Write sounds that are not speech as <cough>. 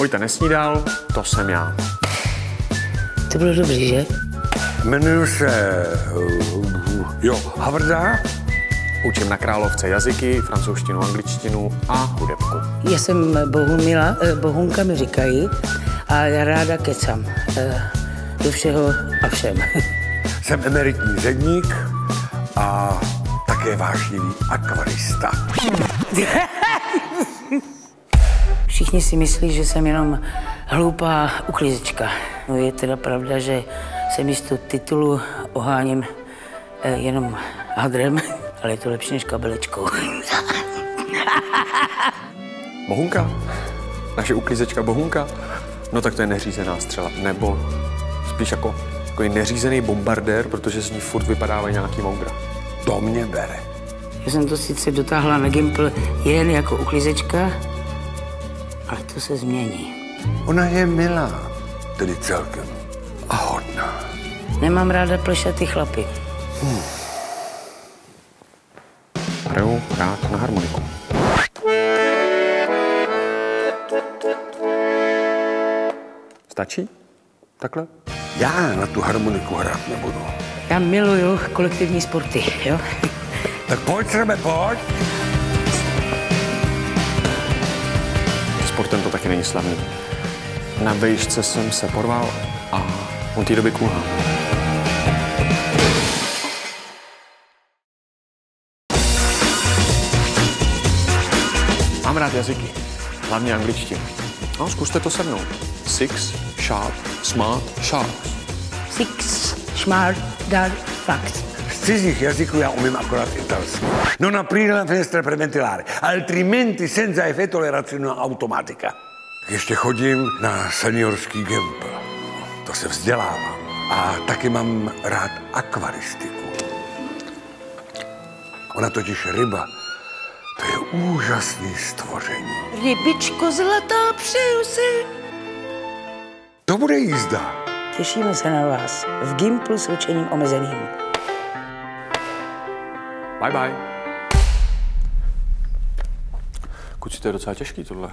Vojta nesnídal, to jsem já. To bylo dobrý, že? Jmenuji se... Uh, jo, Havrda. Učím na Královce jazyky, francouzštinu, angličtinu a hudebku. Já jsem Bohumila, eh, Bohunka mi říkají, a já ráda kecam. Eh, do všeho a všem. <laughs> Jsem emeritní ředník a také vášnivý akvarista. <laughs> Všichni si myslí, že jsem jenom hloupá uklízečka. No je teda pravda, že se místo titulu oháním eh, jenom hadrem, <laughs> ale je to lepší než kabelečkou. <laughs> Bohunka? Naše uklízečka Bohunka? No tak to je neřízená střela. Nebo spíš jako, jako neřízený bombardér, protože z ní furt vypadávají nějaký moudra. To mě bere. Já jsem to sice dotáhla na Gimpl jen jako uklízečka, ale to se změní. Ona je milá, tedy celkem. A hodná. Nemám ráda plešatý chlapy. Hraju rád na harmoniku. Stačí? Takhle? Já na tu harmoniku hrát nebudu. Já miluju kolektivní sporty, jo? Tak pojď, Srbe, pojď. Sportem to taky není slavný. Na vejšce jsem se porval a od té doby kulhám. Mám rád jazyky, hlavně angličtinu. No, zkuste to se mnou. Six, sharp, smart, sharp. Six, smart, dar, fakt. Cizích jazyků já umím akorát italsky. Non aprire la finestra per ventilare, altrimenti senza effetto le razione automatica. Ještě chodím na seniorský gimp. To se vzdělávám. A taky mám rád akvaristiku. Ona totiž ryba, to je úžasný stvoření. Rybičko zlatá, přeju si. To bude jízda. Těšíme se na vás v Gimplu s učením omezeným. Bye bye. Kuci, to je docela těžký tohle.